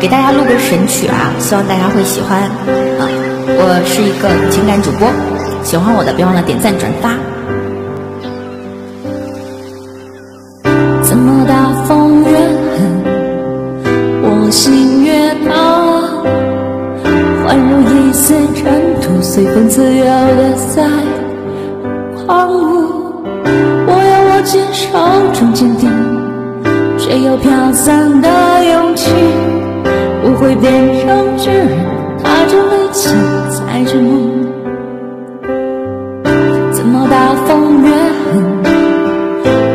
给大家录个神曲啊，希望大家会喜欢啊。我是一个情感主播，喜欢我的别忘了点赞转发。怎么大风越狠，我心越大，宛如一丝尘土，随风自由的在狂舞。我要握紧手中坚定，却又飘散的勇气，不会变成巨人，踏着力气踩着梦。怎么大风越狠，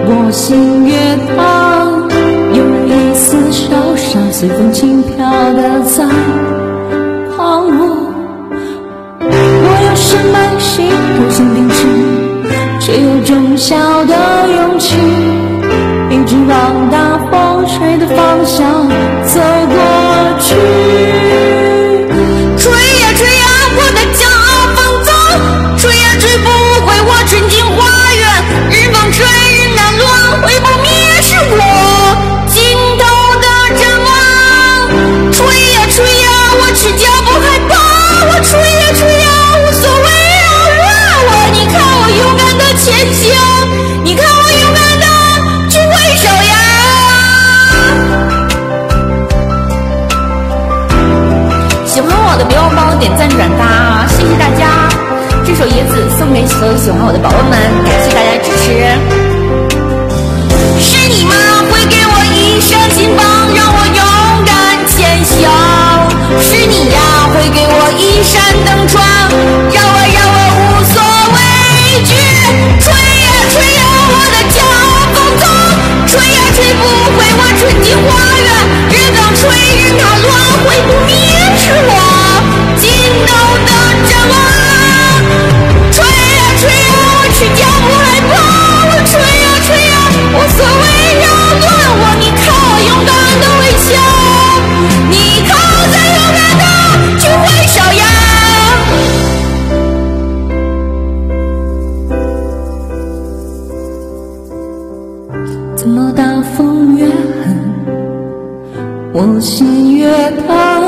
我心越烫，有一丝受伤，随风轻飘的在狂舞。我有深埋心不想定志，却有种小的勇气，一直往大吹的方向走过去。吹呀吹呀，我的骄傲放纵，吹呀吹不回我纯净花园。日风吹，日难乱，灰不灭是我尽头的展望。吹呀吹呀，我赤脚不害怕，我吹呀吹呀，无所谓扰乱我。你看我勇敢的前行，所有喜欢我的宝宝们，感谢大家大风越狠，我心越大，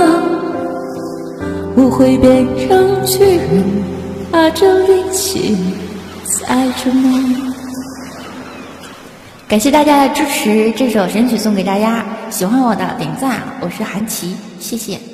我会变成巨人，踏着力气载着梦。感谢大家的支持，这首神曲送给大家。喜欢我的点赞，我是韩琦，谢谢。